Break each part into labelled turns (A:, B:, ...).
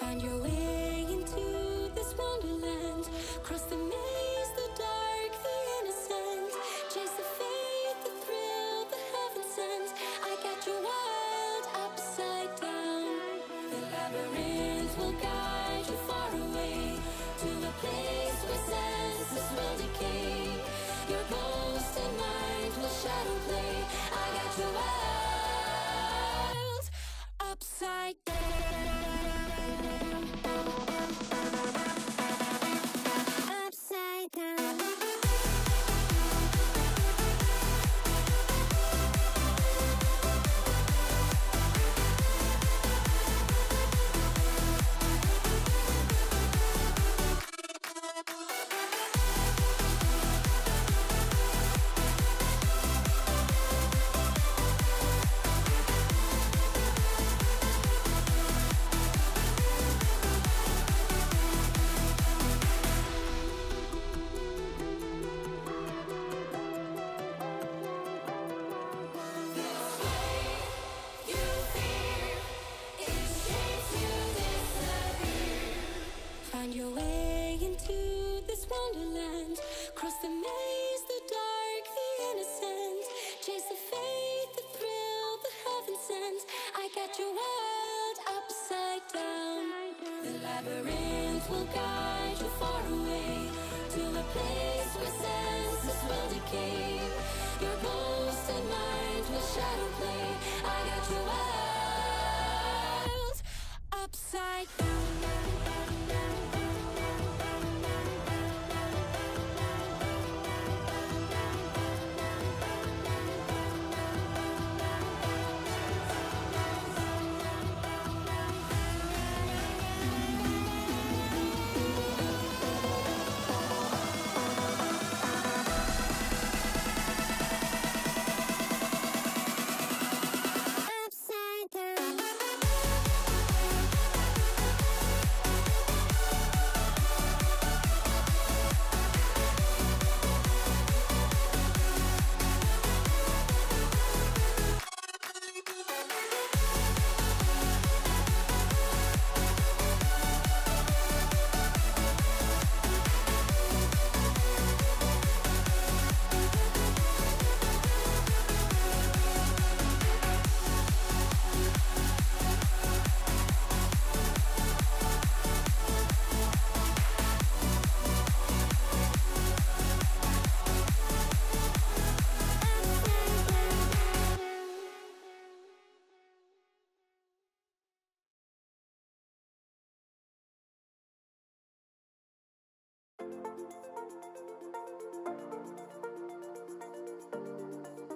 A: Find your way into this wonderland. Cross the Thank you.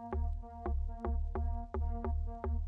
A: Thank you.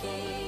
A: King.